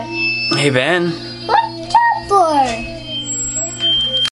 Hey, Ben.